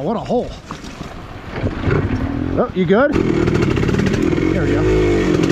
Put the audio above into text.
Wow, what a hole. Oh, you good? There we go.